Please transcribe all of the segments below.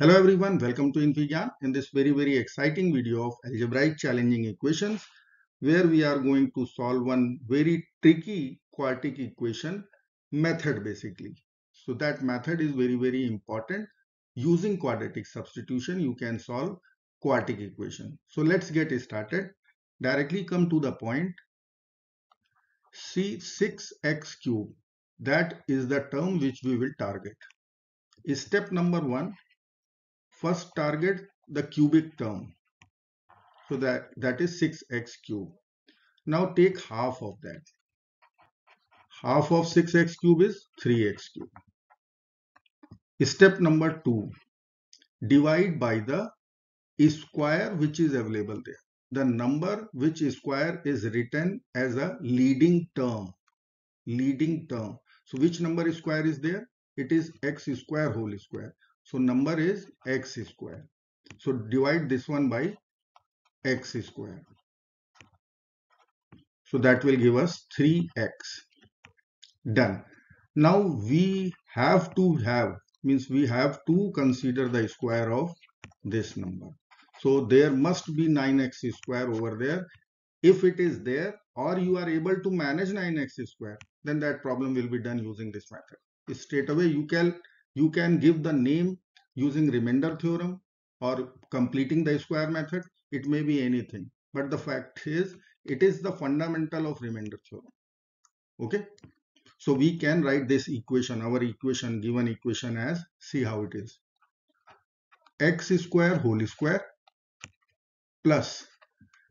Hello everyone, welcome to infyGyan in this very very exciting video of algebraic challenging equations where we are going to solve one very tricky quartic equation method basically. So that method is very very important. Using quadratic substitution you can solve quartic equation. So let's get started. Directly come to the point. See 6x cube that is the term which we will target. Step number one first target the cubic term. So that, that is 6x cube. Now take half of that. Half of 6x cube is 3x cube. Step number 2. Divide by the square which is available there. The number which square is written as a leading term. Leading term. So which number square is there? It is x square whole square. So number is x square. So divide this one by x square. So that will give us 3x. Done. Now we have to have means we have to consider the square of this number. So there must be 9x square over there. If it is there or you are able to manage 9x square then that problem will be done using this method. Straight away you can you can give the name using remainder theorem or completing the square method. It may be anything. But the fact is, it is the fundamental of remainder theorem. Okay. So we can write this equation, our equation, given equation as, see how it is. x square whole square plus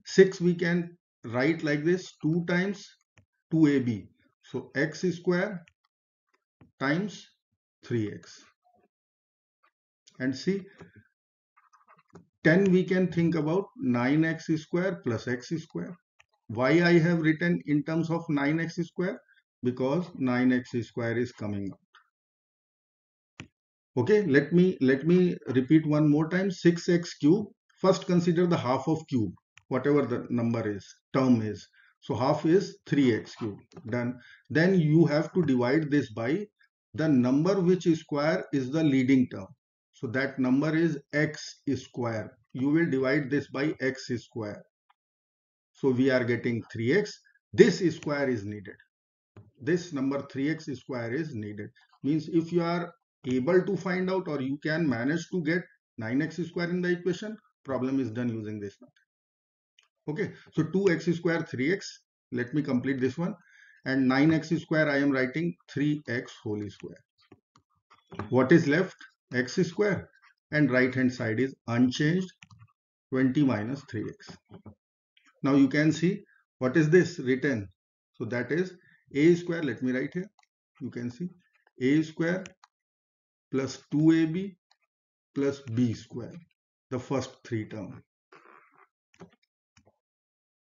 6 we can write like this 2 times 2ab. So x square times 3x and see 10 we can think about 9x square plus x square. Why i have written in terms of 9x square? Because 9x square is coming out. Okay let me let me repeat one more time. 6x cube first consider the half of cube whatever the number is term is. So half is 3x cube done. Then you have to divide this by the number which is square is the leading term so that number is x square. You will divide this by x square. So we are getting 3x. This square is needed. This number 3x square is needed. Means if you are able to find out or you can manage to get 9x square in the equation, problem is done using this method. Okay, so 2x square 3x. Let me complete this one. And 9x square I am writing 3x whole square. What is left? x square and right hand side is unchanged 20 minus 3x. Now you can see what is this written. So that is a square. Let me write here. You can see a square plus 2ab plus b square. The first three term.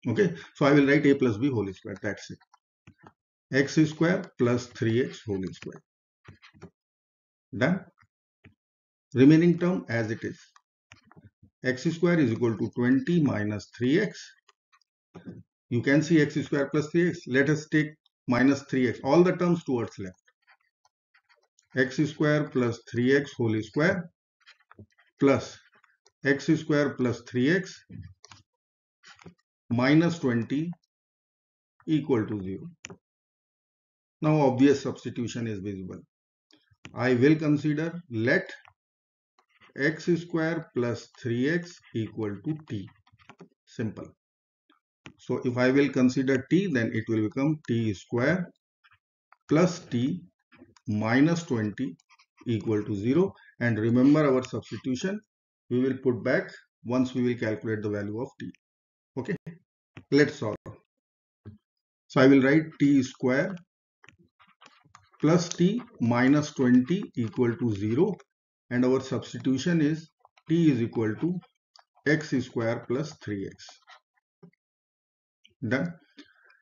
Okay. So I will write a plus b whole square. That's it. X square plus 3x whole square. Done? Remaining term as it is. X square is equal to 20 minus 3x you can see x square plus 3x let us take minus 3x all the terms towards left. X square plus 3x whole square plus x square plus 3x minus 20 equal to 0 now obvious substitution is visible I will consider let x square plus 3x equal to t. Simple. So if I will consider t then it will become t square plus t minus 20 equal to 0 and remember our substitution we will put back once we will calculate the value of t. Okay. Let's solve. So I will write t square plus t minus 20 equal to 0 and our substitution is t is equal to x square plus 3x. Done.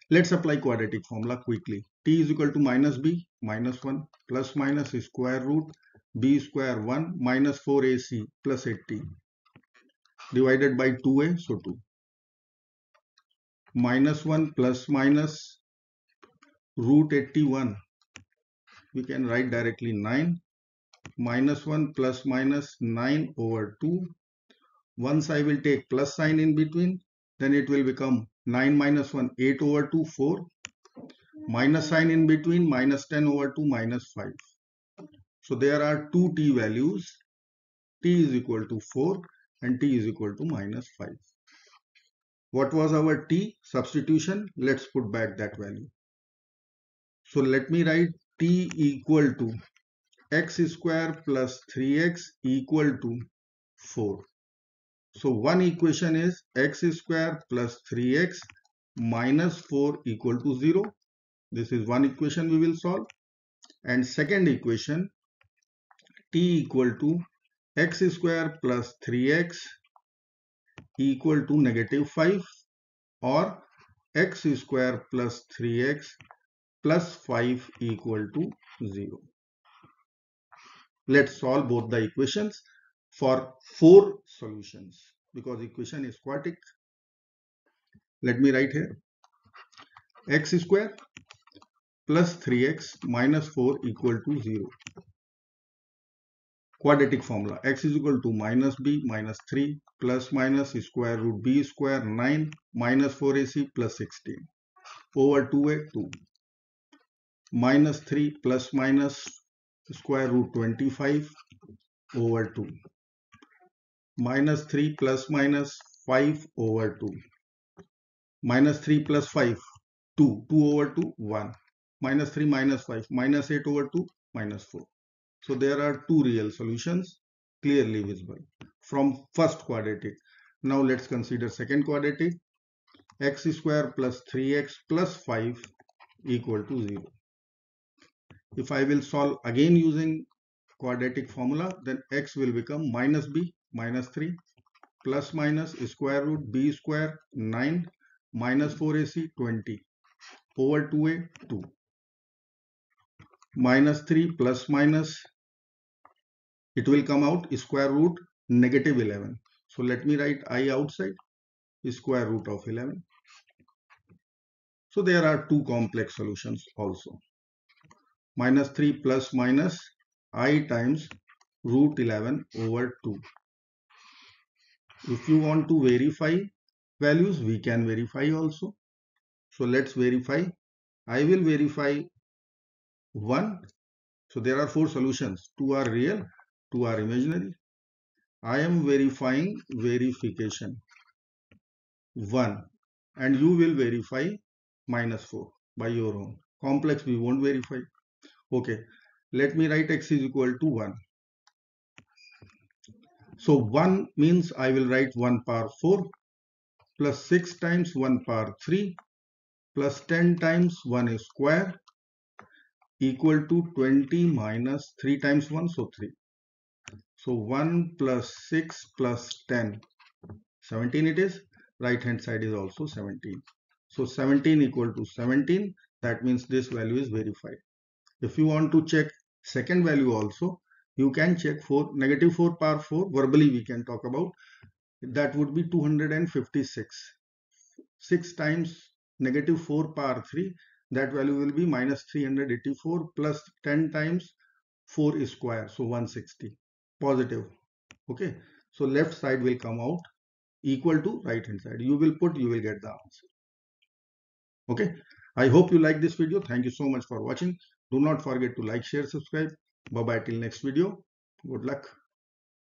Let's apply quadratic formula quickly. t is equal to minus b minus 1 plus minus square root b square 1 minus 4ac plus 8t divided by 2a so 2 minus 1 plus minus root 81 we can write directly 9 minus 1 plus minus 9 over 2. Once I will take plus sign in between, then it will become 9 minus 1, 8 over 2, 4. Minus sign in between, minus 10 over 2, minus 5. So there are two t values. t is equal to 4 and t is equal to minus 5. What was our t substitution? Let's put back that value. So let me write t equal to x square plus 3x equal to 4. So one equation is x square plus 3x minus 4 equal to 0. This is one equation we will solve. And second equation t equal to x square plus 3x equal to negative 5 or x square plus 3x plus 5 equal to 0. Let's solve both the equations for four solutions because equation is quadratic. Let me write here x square plus 3x minus 4 equal to 0 quadratic formula x is equal to minus b minus 3 plus minus square root b square 9 minus 4ac plus 16 over 2a 2 minus 3 plus minus square root 25 over 2 minus 3 plus minus 5 over 2 minus 3 plus 5 2 2 over 2 1 minus 3 minus 5 minus 8 over 2 minus 4 so there are two real solutions clearly visible. From first quadratic. Now let's consider second quadratic. x square plus 3x plus 5 equal to 0. If I will solve again using quadratic formula, then x will become minus b minus 3 plus minus square root b square 9 minus 4ac 20 over 2a 2 minus 3 plus minus it will come out square root negative 11 so let me write i outside square root of 11 so there are two complex solutions also minus 3 plus minus i times root 11 over 2 if you want to verify values we can verify also. So let's verify. I will verify one. So there are four solutions. Two are real two are imaginary. I am verifying verification. 1 and you will verify minus 4 by your own. Complex we won't verify. Okay, let me write x is equal to 1. So 1 means I will write 1 power 4 plus 6 times 1 power 3 plus 10 times 1 square equal to 20 minus 3 times 1 so 3 so 1 plus 6 plus 10, 17 it is. Right hand side is also 17. So 17 equal to 17. That means this value is verified. If you want to check second value also, you can check for negative 4 power 4. Verbally we can talk about. That would be 256. 6 times negative 4 power 3. That value will be minus 384 plus 10 times 4 square. So 160 positive okay so left side will come out equal to right hand side you will put you will get the answer okay i hope you like this video thank you so much for watching do not forget to like share subscribe. Bye bye till next video. Good luck